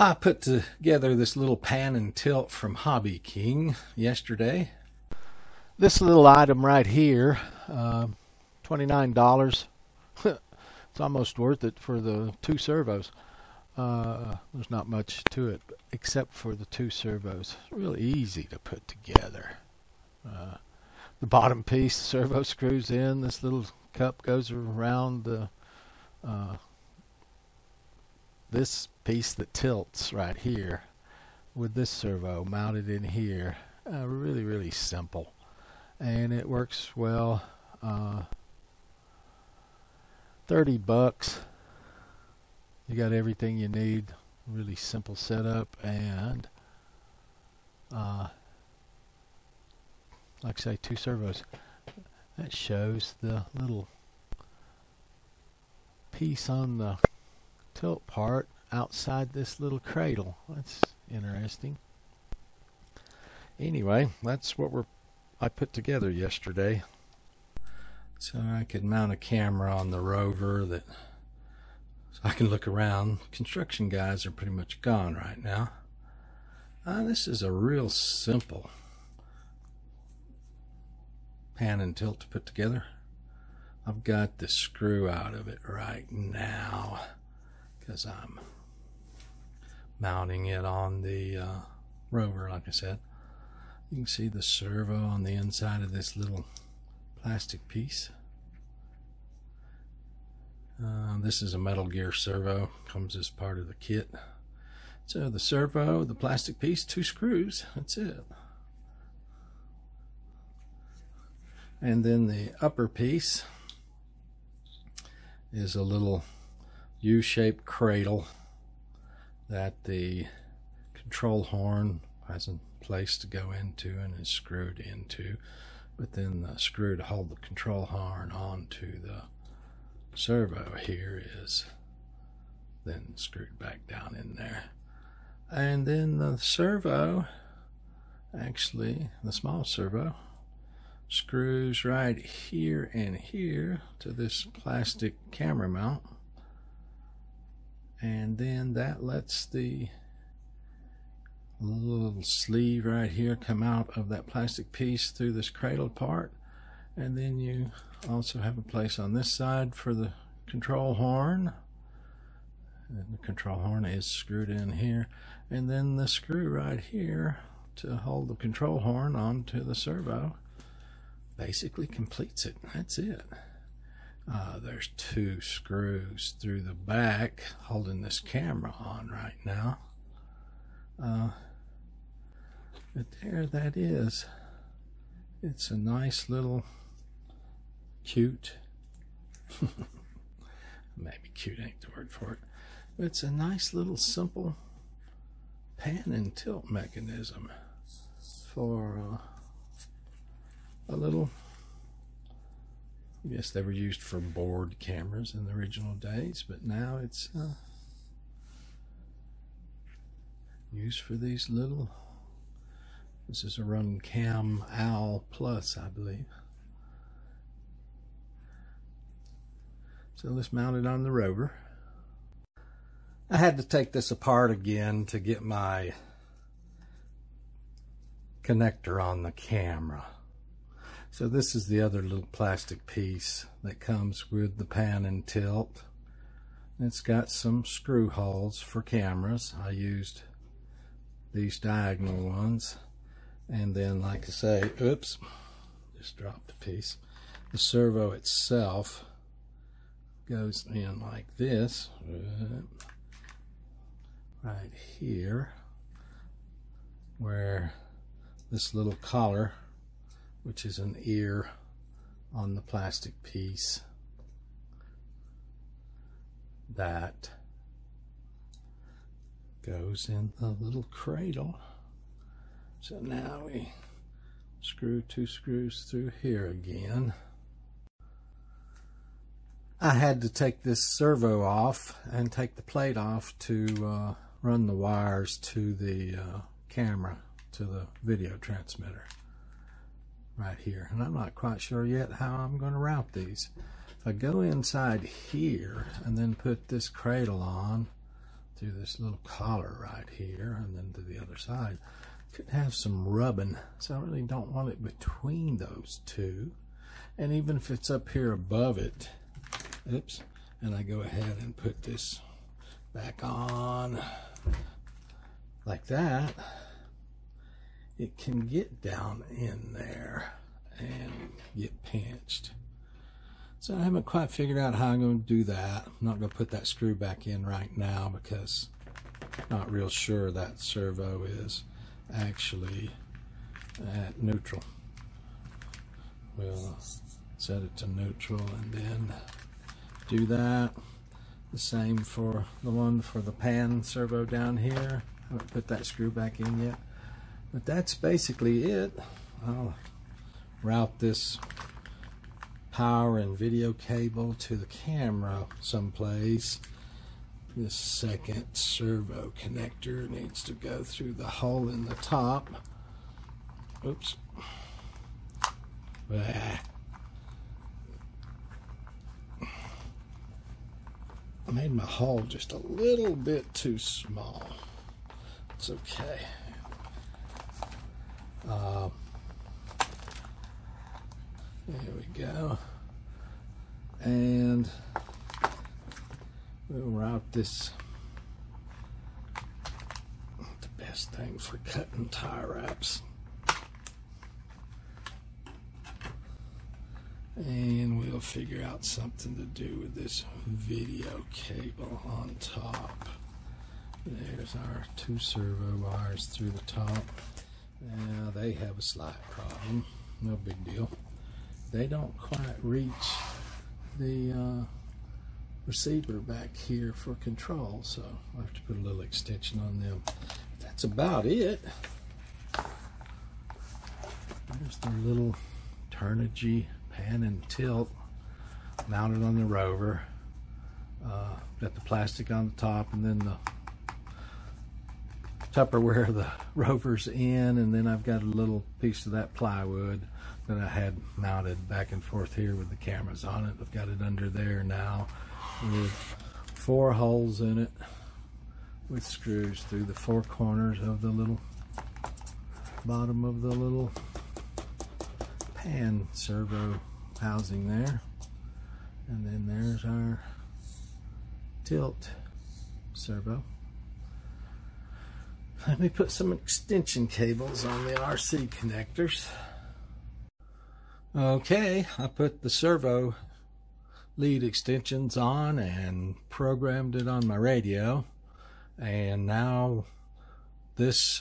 I put together this little pan and tilt from Hobby King yesterday. This little item right here, uh, $29. it's almost worth it for the two servos. Uh, there's not much to it except for the two servos. really easy to put together. Uh, the bottom piece the servo screws in. This little cup goes around the uh, this piece that tilts right here with this servo mounted in here. Uh, really, really simple. And it works well. Uh, 30 bucks. You got everything you need. Really simple setup and uh, like I say, two servos. That shows the little piece on the tilt part outside this little cradle. That's interesting. Anyway, that's what we're I put together yesterday. So I could mount a camera on the rover that so I can look around. Construction guys are pretty much gone right now. Uh, this is a real simple pan and tilt to put together. I've got the screw out of it right now because I'm mounting it on the uh, rover like I said. You can see the servo on the inside of this little plastic piece. Uh, this is a metal gear servo. Comes as part of the kit. So the servo the plastic piece two screws. That's it. And then the upper piece is a little U-shaped cradle that the control horn has a place to go into and is screwed into but then the screw to hold the control horn onto the servo here is then screwed back down in there. And then the servo actually the small servo screws right here and here to this plastic camera mount and then that lets the little sleeve right here come out of that plastic piece through this cradle part and then you also have a place on this side for the control horn and the control horn is screwed in here and then the screw right here to hold the control horn onto the servo basically completes it. That's it. Uh, there's two screws through the back holding this camera on right now. Uh, but there that is. It's a nice little cute, maybe cute ain't the word for it, but it's a nice little simple pan and tilt mechanism for uh, a little Guess they were used for board cameras in the original days, but now it's uh, used for these little. This is a Runcam Owl Plus, I believe. So let's mount it on the rover. I had to take this apart again to get my connector on the camera. So this is the other little plastic piece that comes with the pan and tilt. It's got some screw holes for cameras. I used these diagonal ones. And then, like I say, oops, just dropped a piece. The servo itself goes in like this, right here, where this little collar which is an ear on the plastic piece that goes in the little cradle. So now we screw two screws through here again. I had to take this servo off and take the plate off to uh, run the wires to the uh, camera, to the video transmitter right here. And I'm not quite sure yet how I'm going to route these. If I go inside here and then put this cradle on through this little collar right here and then to the other side. Could have some rubbing, so I really don't want it between those two. And even if it's up here above it, oops, and I go ahead and put this back on like that, it can get down in there and get pinched. So I haven't quite figured out how I'm going to do that. I'm not going to put that screw back in right now because I'm not real sure that servo is actually at neutral. We'll set it to neutral and then do that. The same for the one for the pan servo down here. I haven't put that screw back in yet. But that's basically it. I'll route this power and video cable to the camera someplace. This second servo connector needs to go through the hole in the top. Oops. Bah. I made my hole just a little bit too small. It's okay. Uh, there we go. And we'll route this. The best thing for cutting tie wraps. And we'll figure out something to do with this video cable on top. There's our two servo wires through the top. Now they have a slight problem. No big deal. They don't quite reach the uh, receiver back here for control, so I have to put a little extension on them. That's about it. There's the little Turnigy pan and tilt mounted on the rover. Uh, got the plastic on the top and then the Tupperware the rover's in and then I've got a little piece of that plywood that I had mounted back and forth here with the cameras on it. I've got it under there now with four holes in it with screws through the four corners of the little bottom of the little pan servo housing there. And then there's our tilt servo. Let me put some extension cables on the RC connectors. Okay, I put the servo lead extensions on and programmed it on my radio. And now this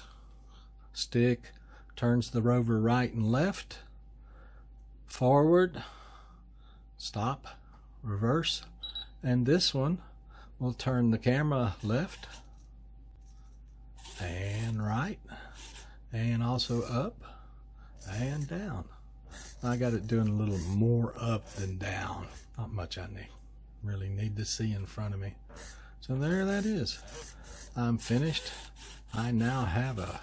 stick turns the rover right and left, forward, stop, reverse. And this one will turn the camera left and right and also up and down. I got it doing a little more up than down. Not much I need, really need to see in front of me. So there that is. I'm finished. I now have a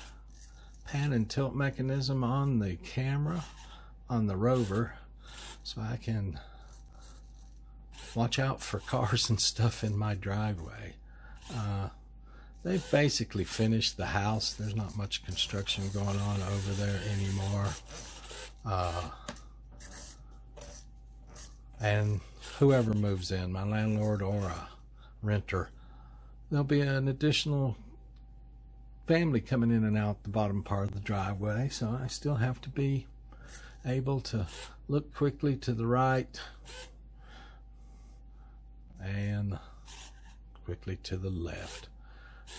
pan and tilt mechanism on the camera on the rover so I can watch out for cars and stuff in my driveway. Uh, they've basically finished the house. There's not much construction going on over there anymore. Uh, and whoever moves in, my landlord or a renter, there'll be an additional family coming in and out the bottom part of the driveway. So I still have to be able to look quickly to the right and quickly to the left.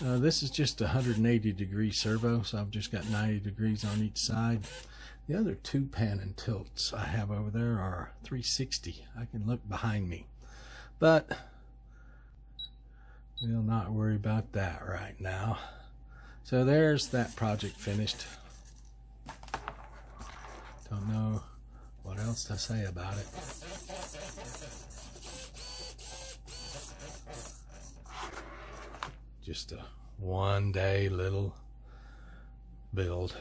Uh, this is just a 180 degree servo, so I've just got 90 degrees on each side. The other two pan and tilts I have over there are 360. I can look behind me. But we'll not worry about that right now. So there's that project finished. Don't know what else to say about it. Just a one day little build.